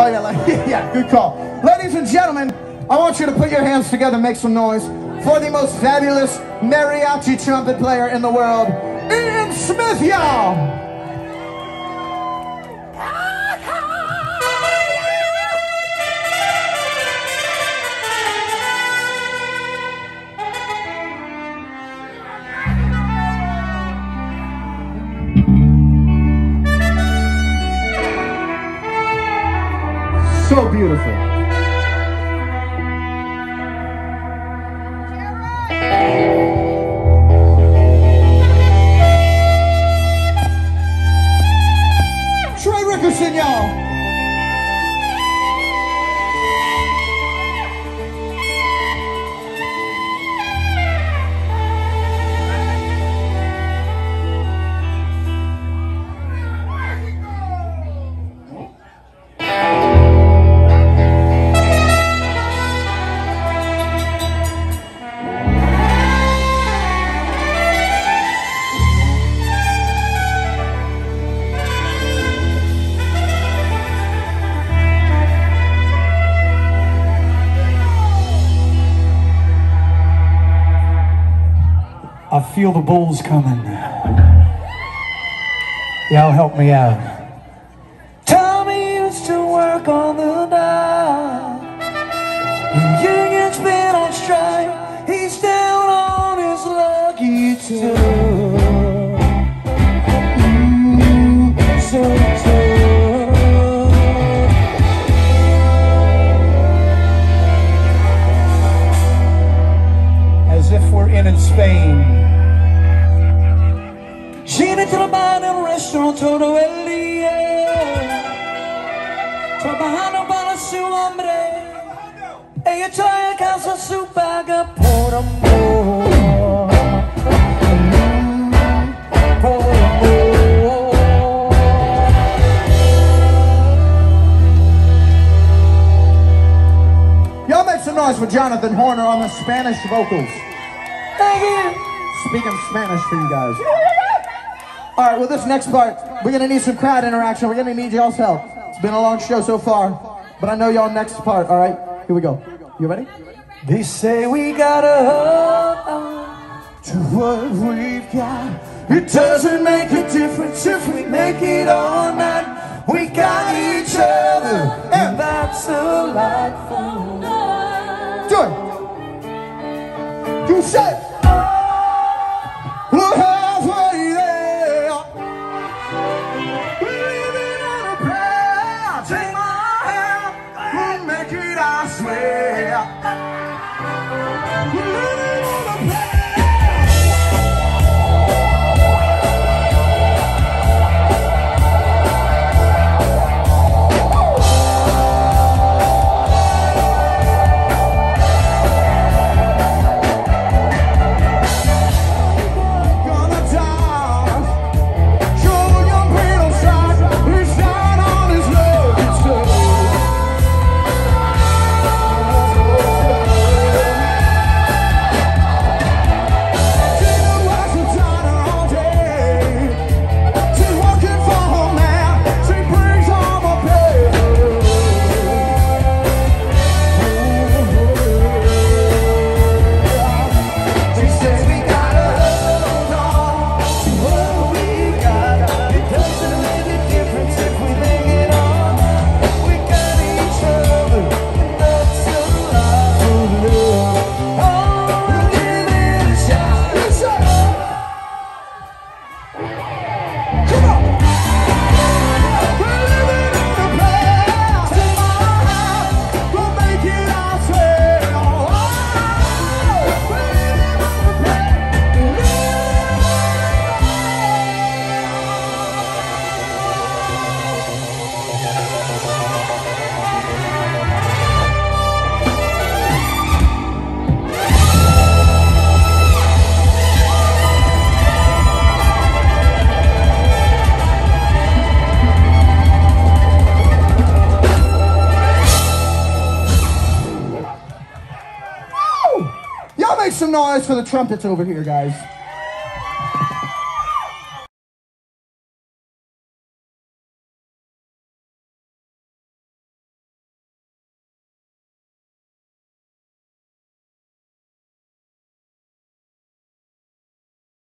Oh yeah, like, yeah, good call. Ladies and gentlemen, I want you to put your hands together, and make some noise for the most fabulous mariachi trumpet player in the world, Ian Smith, y'all. So beautiful. Feel the bulls coming. Y'all help me out. Gina trabaja en un restaurante todo el día, trabajando para su hombre. Ella trae a casa su paga por amor. Por amor. Y'all make some noise for Jonathan Horner on the Spanish vocals. Thank you. Speaking Spanish for you guys. All right, well, this next part, we're gonna need some crowd interaction. We're gonna need y'all's help. It's been a long show so far, but I know y'all next part. All right, here we go. You ready? They say we gotta hold on. To what we've got, it doesn't make a difference if we make it or not. It, make some noise for the trumpets over here, guys.